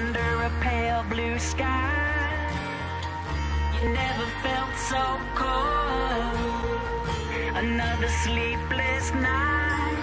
under a pale blue sky. You never felt so cold. Another sleepless night.